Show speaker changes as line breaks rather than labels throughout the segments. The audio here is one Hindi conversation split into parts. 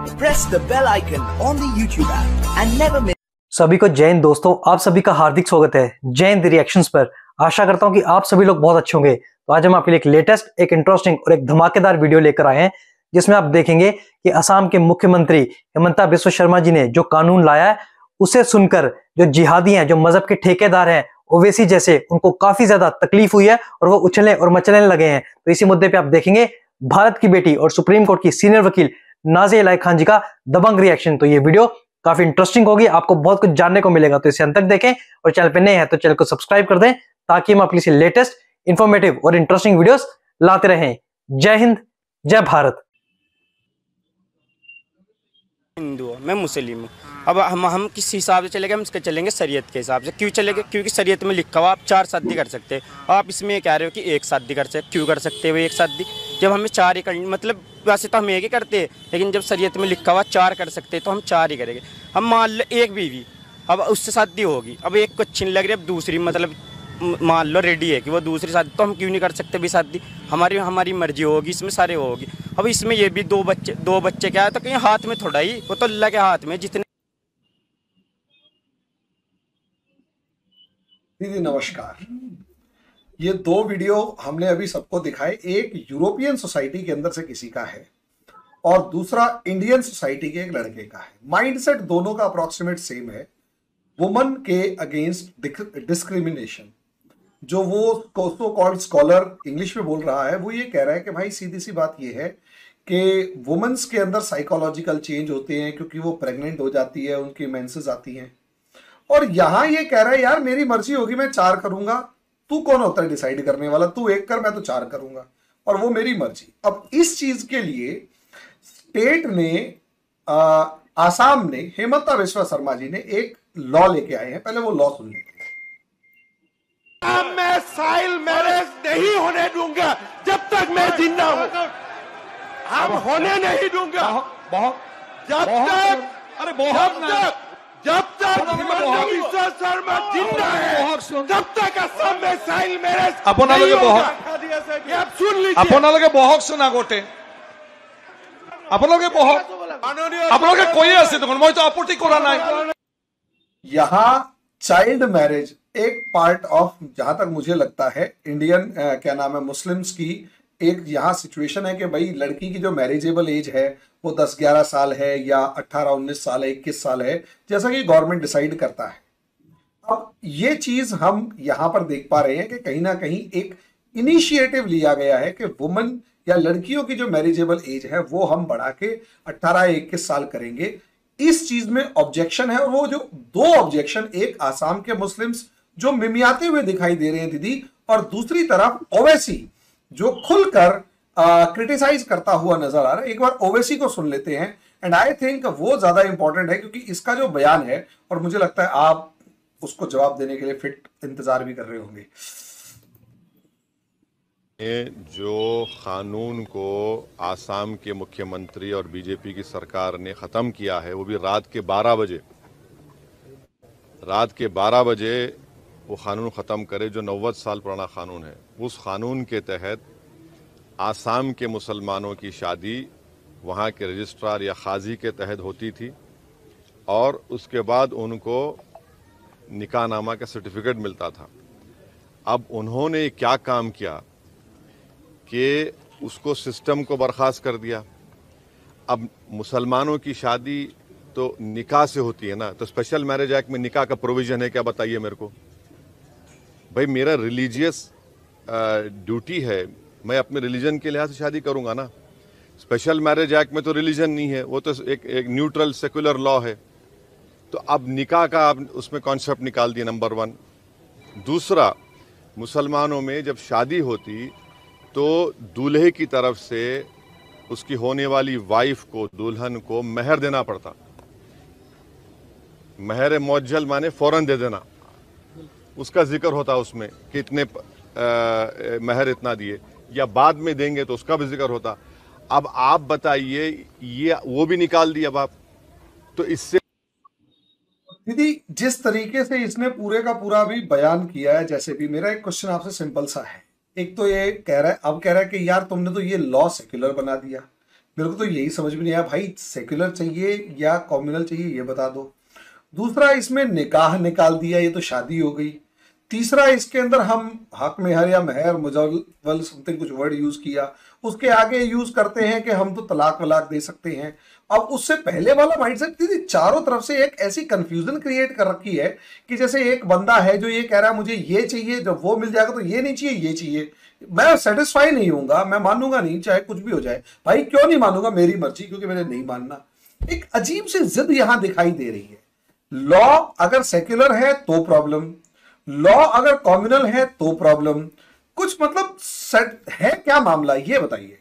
press the bell icon on the YouTube app and never miss
सभी को जय हिंद दोस्तों, आप सभी का हार्दिक स्वागत है जय हिंद रिएक्शंस पर। आशा करता हूँ कि आप सभी लोग बहुत अच्छे होंगे। तो आज हम आपके लिए एक लेटेस्ट एक इंटरेस्टिंग और एक धमाकेदार वीडियो लेकर आए हैं, जिसमें आप देखेंगे कि असम के मुख्यमंत्री हेमंता बिश्व शर्मा जी ने जो कानून लाया है, उसे सुनकर जो जिहादी हैं, जो मज़हब के ठेकेदार हैं, ओवेसी जैसे उनको काफ़ी ज़्यादा तकलीफ़ हुई है और वो उछलने और मचलने लगे हैं। तो इसी मुद्दे पे आप देखेंगे, भारत की बेटी और सुप्रीम कोर्ट की सीनियर वकील नाजे इलाई खान जी का दबंग रिएक्शन तो ये वीडियो काफ़ी इंटरेस्टिंग होगी, आपको बहुत कुछ जानने को मिलेगा। तो इसे अंत तक देखें और चैनल पे नए हैं तो चैनल को सब्सक्राइब कर दें ताकि हम अपनी लेटेस्ट इंफॉर्मेटिव और इंटरेस्टिंग वीडियोस लाते रहें। जय हिंद, जय भारत।
हिंदू हूँ, मैं मुस्लिम हूँ। अब हम हम किस हिसाब से चलेंगे, हम इसके चलेंगे शरीयत के हिसाब से। क्यों चलेंगे? क्योंकि शरीयत में लिखा हुआ आप चार शादी कर सकते हैं। आप इसमें कह रहे हो कि एक शादी कर सकते क्यों कर सकते हो एक शादी जब हमें चार ही करनी मतलब वैसे तो हम एक ही करते हैं, लेकिन जब शरीयत में लिखा हुआ चार कर सकते हैं तो हम चार ही करेंगे। हम मान लो एक बीवी, अब उससे शादी होगी। अब एक को अच्छी नहीं लग रही, अब दूसरी मतलब मान लो रेडी है कि वो दूसरी शादी तो हम क्यों नहीं कर सकते भी शादी हमारी हमारी मर्ज़ी होगी, इसमें सारे होगी। अब इसमें ये भी दो बच्चे दो बच्चे क्या है तो कहीं हाथ में थोड़ा ही, वो तो अल्लाह के हाथ में जितने
दीदी, नमस्कार। ये दो वीडियो हमने अभी सबको दिखाए। एक यूरोपियन सोसाइटी के अंदर से किसी का है और दूसरा इंडियन सोसाइटी के एक लड़के का है। माइंडसेट दोनों का अप्रोक्सीमेट सेम है। वुमन के अगेंस्ट डिस्क्रिमिनेशन जो वो कॉल्ड स्कॉलर इंग्लिश में बोल रहा है, वो ये कह रहा है कि भाई, सीधी सी बात ये है कि वुमेन्स के अंदर साइकोलॉजिकल चेंज होते हैं क्योंकि वो प्रेग्नेंट हो जाती है उनकी मेंसेस आती हैं। और यहाँ ये कह रहा है यार मेरी मर्ज़ी होगी मैं चार करूँगा। तू कौन होता है डिसाइड करने वाला? तू एक कर मैं तो चार करूँगा। और वो मेरी मर्ज़ी। अब इस चीज़ के लिए स्टेट ने आ, आसाम ने हेमंता बिश्वा शर्मा जी ने एक लॉ लेके आए हैं। पहले वो लॉ सुन लेते
मैं साइल मैरिज नहीं होने दूँगा जब तक मैं ज़िंदा हूँ। हम होने नहीं दूंगा
बहुत
जब
बहुत
तक
अरे बहुत
जब
नहीं।
तक जब तक
আপোনালোকে
हिमंता
बहुत-
बिश्वा शर्मा जिंदा है
बहुत सुन-
तब तक असम में साइल मैरिज
আপোনালোকে
नहीं होगा।
बहुत-
ये आप सुन लीजिए
আপোনালোকে বহকচোন আগতে আপোনালোকে বহক
माननीय
আপোনালোকে কৈয়ে আছে দেখোন মইতো আপত্তি কৰা নাই
यहां चाइल्ड मैरिज एक पार्ट ऑफ जहां तक मुझे लगता है इंडियन अ, क्या नाम है मुस्लिम्स की एक यहाँ सिचुएशन है कि भाई लड़की की जो मैरिजेबल एज है, वो 10-11 साल है या 18-19 साल है 21 साल है, जैसा कि गवर्नमेंट डिसाइड करता है। अब ये चीज़ हम यहाँ पर देख पा रहे हैं कि कहीं ना कहीं एक इनिशिएटिव लिया गया है कि वुमन या लड़कियों की जो मैरिजेबल एज है, वो हम बढ़ा के 18 21 साल करेंगे। इस चीज़ में ऑब्जेक्शन है और वो जो दो ऑब्जेक्शन एक आसाम के मुस्लिम्स जो मिमियाते हुए दिखाई दे रहे हैं, दीदी, और दूसरी तरफ़ ओवैसी। जो खुलकर क्रिटिसाइज करता हुआ नज़र आ रहा है। एक बार ओवैसी को सुन लेते हैं एंड आई थिंक वो ज़्यादा इंपॉर्टेंट है, क्योंकि इसका जो बयान है, और मुझे लगता है आप उसको जवाब देने के लिए फिट इंतज़ार भी कर रहे होंगे।
जो कानून को आसाम के मुख्यमंत्री और बीजेपी की सरकार ने ख़त्म किया है, वो भी रात के 12 बजे। रात के 12 बजे वो कानून ख़त्म करे जो नव्वद साल पुराना कानून है। उस कानून के तहत आसाम के मुसलमानों की शादी वहाँ के रजिस्ट्रार या खाजी के तहत होती थी और उसके बाद उनको निकाहनामा का सर्टिफिकेट मिलता था। अब उन्होंने क्या काम किया कि उसको सिस्टम को बर्खास्त कर दिया। अब मुसलमानों की शादी तो निकाह से होती है ना तो स्पेशल मैरिज एक्ट में निकाह का प्रोविज़न है, क्या बताइए मेरे को? भाई, मेरा रिलीजियस ड्यूटी है। मैं अपने रिलीजन के लिहाज से शादी करूँगा ना। स्पेशल मैरिज एक्ट में तो रिलीजन नहीं है। वो तो एक एक न्यूट्रल सेकुलर लॉ है। तो अब निकाह का आप उसमें कॉन्सेप्ट निकाल दिया नंबर वन दूसरा, मुसलमानों में जब शादी होती तो दूल्हे की तरफ़ से उसकी होने वाली वाइफ को, दुल्हन को महर देना पड़ता। महर मुअज्जल माने फ़ौरन दे देना। उसका ज़िक्र होता उसमें कि इतने महर इतना दिए। या बाद में देंगे तो उसका भी ज़िक्र होता। अब आप बताइए, ये, वो भी निकाल दिया अब आप। तो इससे
दीदी, जिस तरीके से इसने पूरे का पूरा भी बयान किया है, जैसे भी, मेरा एक क्वेश्चन आपसे सिंपल सा है। एक तो ये कह रहा है, अब कह रहा है कि यार तुमने तो ये लॉ सेक्युलर बना दिया। मेरे को तो यही समझ में नहीं आया, भाई सेक्युलर चाहिए या कॉम्युनल चाहिए, ये बता दो। दूसरा इसमें निकाह निकाल दिया, ये तो शादी हो गई। तीसरा इसके अंदर हम हक मेहर या मेहर मुजवल समथिंग, कुछ वर्ड यूज़ किया। उसके आगे यूज़ करते हैं कि हम तो तलाक वलाक दे सकते हैं। अब उससे पहले वाला माइंडसेट दीदी चारों तरफ़ से एक ऐसी कंफ्यूजन क्रिएट कर रखी है कि जैसे एक बंदा है जो ये कह रहा है, मुझे ये चाहिए, जब वो मिल जाएगा तो ये नहीं चाहिए, ये चाहिए। मैं सेटिस्फाई नहीं हूँगा मैं मानूँगा नहीं, चाहे कुछ भी हो जाए। भाई, क्यों नहीं मानूँगा? मेरी मर्ज़ी, क्योंकि मैंने नहीं मानना। एक अजीब सी जिद यहाँ दिखाई दे रही है। लॉ अगर सेक्युलर है तो प्रॉब्लम। लॉ अगर कॉम्युनल है तो प्रॉब्लम। कुछ मतलब सेट है क्या मामला? ये बताइए।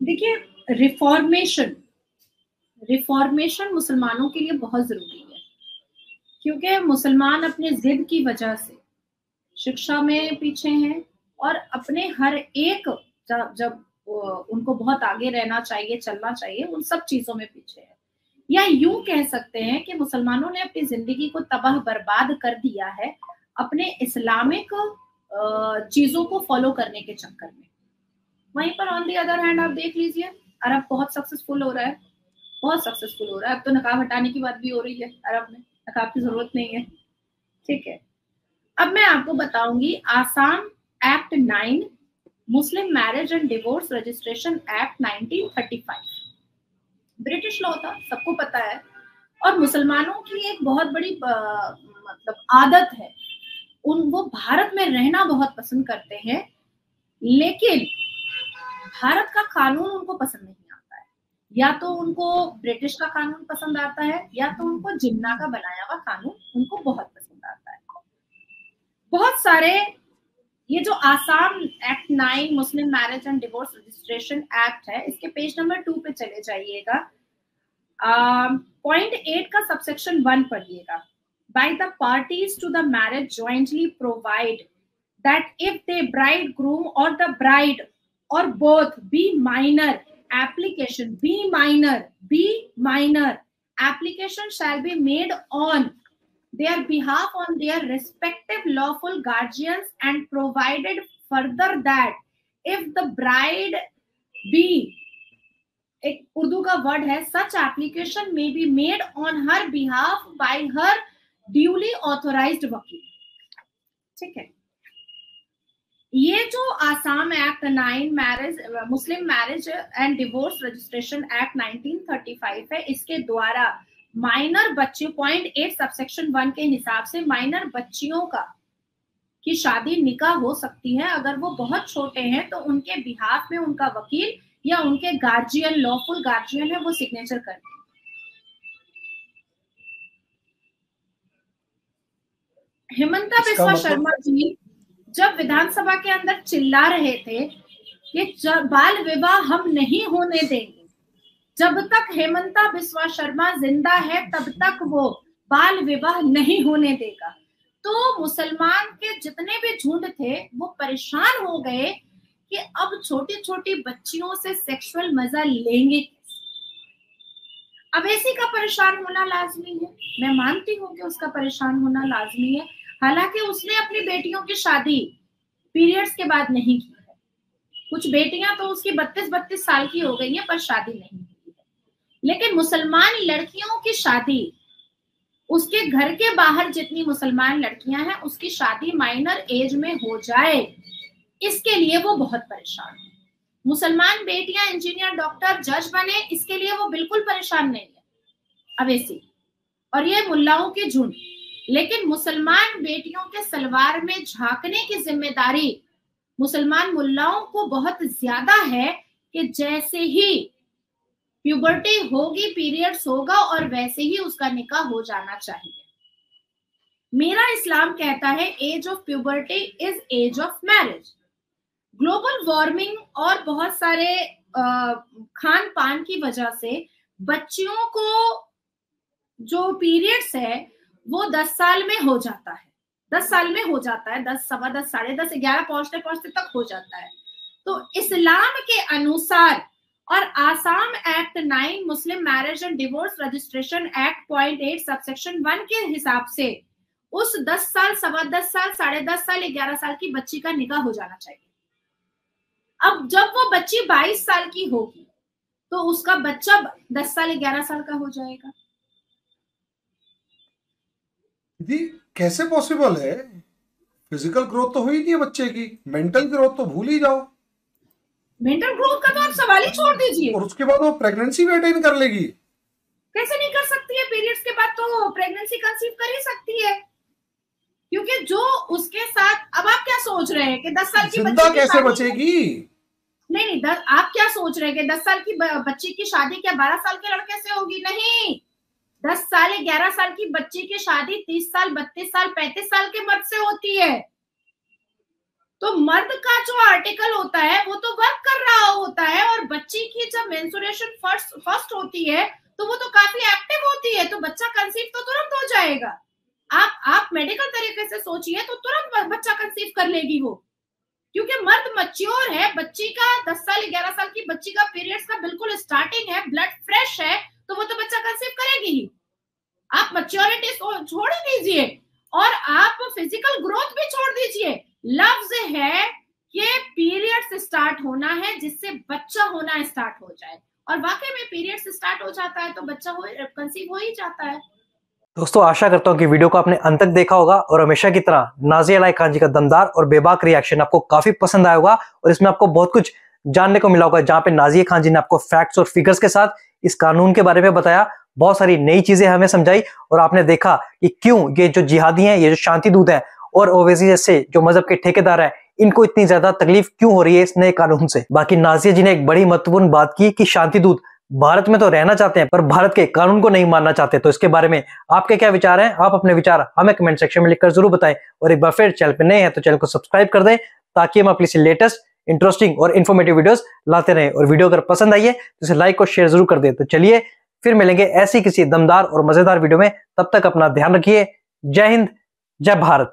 देखिए रिफॉर्मेशन रिफॉर्मेशन मुसलमानों के लिए बहुत ज़रूरी है। क्योंकि मुसलमान अपने जिद की वजह से शिक्षा में पीछे हैं और अपने हर एक जब जब उनको बहुत आगे रहना चाहिए, चलना चाहिए, उन सब चीज़ों में पीछे है। या यूँ कह सकते हैं कि मुसलमानों ने अपनी ज़िंदगी को तबाह बर्बाद कर दिया है अपने इस्लामिक चीज़ों को फॉलो करने के चक्कर में। वहीं पर ऑन दी अदर हैंड आप देख लीजिए अरब बहुत सक्सेसफुल हो रहा है, बहुत सक्सेसफुल हो रहा है। अब तो नकाब हटाने की बात भी हो रही है अरब में, नकाब की ज़रूरत नहीं है। ठीक है। अब मैं आपको बताऊँगी Assam act nine Muslim marriage and divorce registration act 1935 British law था, सबको पता है। और मुसलमानों की एक बहुत बड़ी मतलब आदत है। उन, वो भारत में रहना बहुत पसंद करते हैं, लेकिन भारत का कानून उनको पसंद नहीं आता है। या तो उनको ब्रिटिश का कानून पसंद आता है, या तो उनको जिन्ना का बनाया हुआ कानून उनको बहुत पसंद आता है। बहुत सारे, ये जो Assam act nine Muslim marriage and divorce registration act है, इसके पेज नंबर टू पे चले जाइएगा। पॉइंट एट का सबसेक्शन वन पढ़िएगा। By the parties to the marriage jointly provide that if the bride groom और द ब्राइड और both be minor application be minor be minor application shall be made on their behalf on their respective lawful guardians and provided further that if the bride be एक उर्दू का वर्ड है such application may be made on her behalf by her duly authorised वकील। ठीक है? ये जो Assam act nine marriage Muslim marriage and divorce registration act 1935 है, इसके द्वारा माइनर बच्चे पॉइंट एट सबसेक्शन वन के हिसाब से माइनर बच्चियों का, की शादी निकाह हो सकती है। अगर वो बहुत छोटे हैं तो उनके बिहाफ में उनका वकील या उनके गार्जियन लॉफुल गार्जियन है वो सिग्नेचर कर दें। हेमंता बिस्वा मतलब... शर्मा जी जब विधानसभा के अंदर चिल्ला रहे थे कि बाल विवाह हम नहीं होने देंगे जब तक हेमंता बिस्वा शर्मा ज़िंदा है तब तक वो बाल विवाह नहीं होने देगा। तो मुसलमान के जितने भी झुंड थे वो परेशान हो गए कि अब छोटी छोटी बच्चियों से सेक्सुअल मज़ा लेंगे अब ऐसी का परेशान होना लाजमी है। मैं मानती हूँ कि उसका परेशान होना लाजमी है। हालाँकि उसने अपनी बेटियों की शादी पीरियड्स के बाद नहीं की है। कुछ बेटियाँ तो उसकी बत्तीस बत्तीस साल की हो गई है, पर शादी नहीं की है। लेकिन मुसलमान लड़कियों की शादी, उसके घर के बाहर जितनी मुसलमान लड़कियाँ हैं, उसकी शादी माइनर एज में हो जाए। इसके लिए वो बहुत परेशान है। मुसलमान बेटियाँ, इंजीनियर, डॉक्टर, जज बने, इसके लिए वो बिल्कुल परेशान नहीं है। अवेसी और ये मुल्लाओं के झुंड। लेकिन मुसलमान बेटियों के सलवार में झांकने की ज़िम्मेदारी मुसलमान मुल्लाओं को बहुत ज़्यादा है कि जैसे ही प्यूबर्टी होगी पीरियड्स होगा और वैसे ही उसका निकाह हो जाना चाहिए। मेरा इस्लाम कहता है age of puberty is age of marriage global warming और बहुत सारे खान पान की वजह से बच्चियों को जो पीरियड्स है, वो दस साल में हो जाता है। दस साल में हो जाता है, दस, सवा दस, साढ़े दस, ग्यारह पहुँचते पहुँचते तक हो जाता है। तो इस्लाम के अनुसार और Assam act nine, Muslim marriage and divorce registration act point eight, subsection one के हिसाब से उस दस साल, सवा दस साल, साढ़े दस साल, ग्यारह साल की बच्ची का निकाह हो जाना चाहिए। अब जब वो बच्ची 22 साल की होगी तो उसका बच्चा 10 साल 11 साल का हो जाएगा।
दीदी कैसे पॉसिबल है? फ़िज़िकल ग्रोथ तो हुई नहीं है बच्चे की मेंटल ग्रोथ तो भूल ही जाओ।
मेंटल ग्रोथ का तो आप सवाल ही छोड़ दीजिए।
और उसके बाद वो प्रेगनेंसी भी अटेन कर लेगी।
कैसे नहीं कर सकती है? पीरियड्स के बाद तो प्रेगनेंसी कंसीव कर ही सकती जो उसके साथ अब आप क्या सोच रहे हैं कि दस साल की
ज़िंदा
बच्ची
कैसे बचेगी?
नहीं नहीं दस, आप क्या सोच रहे हैं कि दस साल की बच्ची की शादी क्या बारह साल के लड़के से होगी? नहीं। दस साल या ग्यारह साल की बच्ची की शादी तीस साल बत्तीस साल पैंतीस साल के मर्द से होती है। तो मर्द का जो आर्टिकल होता है वो तो वर्क कर रहा होता है और बच्ची की जब मेंसुरेशन फ़र्स्ट फ़र्स्ट होती है तो वो तो काफ़ी एक्टिव होती है तो बच्चा कंसीव तो तुरंत हो जाएगा। आप आप मेडिकल तरीके से सोचिए तो तुरंत बच्चा कंसीव कर लेगी वो। क्योंकि मर्द मच्योर है, बच्ची का दस साल, ग्यारह साल की बच्ची का पीरियड्स का बिल्कुल स्टार्टिंग है ब्लड फ्रेश है तो वो तो बच्चा कंसीव करेगी ही। आप मच्योरिटी छोड़ दीजिए और आप फ़िज़िकल ग्रोथ भी छोड़ दीजिए। लफ्ज है कि पीरियड्स स्टार्ट होना है, जिससे बच्चा होना स्टार्ट हो जाए। और वाकई में पीरियड्स स्टार्ट हो जाता है तो बच्चा हो कंसीव हो ही जाता है।
दोस्तों, आशा करता हूँ कि वीडियो को आपने अंत तक देखा होगा और हमेशा की तरह नाजिया लाई खान जी का दमदार और बेबाक रिएक्शन आपको काफ़ी पसंद आया होगा और इसमें आपको बहुत कुछ जानने को मिला होगा, जहाँ पे नाजिया खान जी ने आपको फैक्ट्स और फिगर्स के साथ इस कानून के बारे में बताया, बहुत सारी नई चीज़ें हमें समझाई और आपने देखा कि क्यों ये जो जिहादी हैं, ये जो शांति दूत हैं और ओवैसी जैसे जो मज़हब के ठेकेदार हैं, इनको इतनी ज़्यादा तकलीफ़ क्यों हो रही है इस नए कानून से? बाकी नाजिया जी ने एक बड़ी महत्वपूर्ण बात की कि शांति दूत भारत में तो रहना चाहते हैं, पर भारत के कानून को नहीं मानना चाहते। तो इसके बारे में आपके क्या विचार हैं? आप अपने विचार हमें कमेंट सेक्शन में लिखकर ज़रूर बताएँ और एक बार फिर चैनल पर नए हैं तो चैनल को सब्सक्राइब कर दें ताकि हम अपनी लेटेस्ट, इंटरेस्टिंग और इन्फॉर्मेटिव वीडियोस लाते रहें। और वीडियो अगर पसंद आई है तो इसे लाइक और शेयर ज़रूर कर दें। तो चलिए फिर मिलेंगे ऐसी किसी दमदार और मज़ेदार वीडियो में। तब तक अपना ध्यान रखिए। जय हिंद, जय भारत।